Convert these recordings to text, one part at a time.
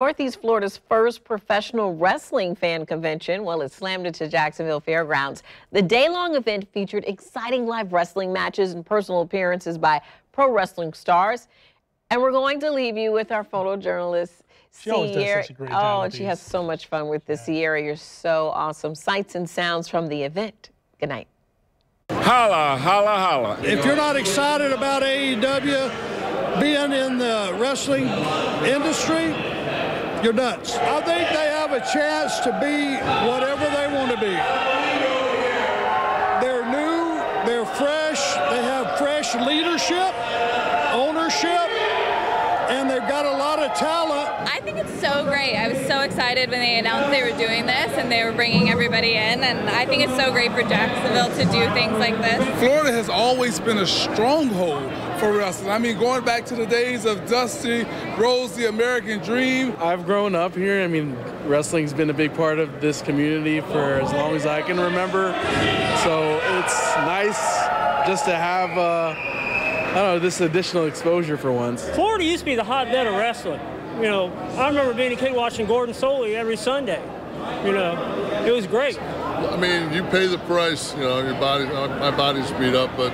Northeast Florida's first professional wrestling fan convention, well, it slammed into Jacksonville Fairgrounds. The day-long event featured exciting live wrestling matches and personal appearances by pro wrestling stars. And we're going to leave you with our photojournalist, she Sierra. oh, and she has so much fun with this. Yeah. Sierra, you're so awesome. Sights and sounds from the event. Good night. Holla, holla, holla. If you're not excited about AEW being in the wrestling industry, you're nuts. I think they have a chance to be whatever they want to be. They're new, they're fresh, they have fresh leadership, ownership, and they've got a lot of talent. I think it's so great. I was so excited when they announced they were doing this and they were bringing everybody in, and I think it's so great for Jacksonville to do things like this. Florida has always been a stronghold for wrestling. I mean, going back to the days of Dusty Rhodes, the American Dream. I've grown up here. I mean, wrestling's been a big part of this community for as long as I can remember. So it's nice just to have, uh, I don't know, this additional exposure for once. Florida used to be the hotbed of wrestling. You know, I remember being a kid watching Gordon Solie every Sunday. You know, it was great. I mean, you pay the price. You know, your body, my body's beat up, but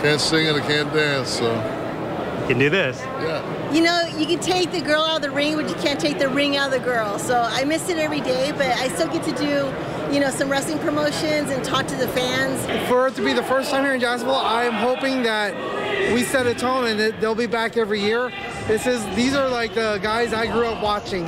can't sing and I can't dance, so. You can do this. Yeah. You know, you can take the girl out of the ring, but you can't take the ring out of the girl. So I miss it every day, but I still get to do, you know, some wrestling promotions and talk to the fans. For it to be the first time here in Jacksonville, I am hoping that we set a tone and that they'll be back every year. This is these are like the guys I grew up watching.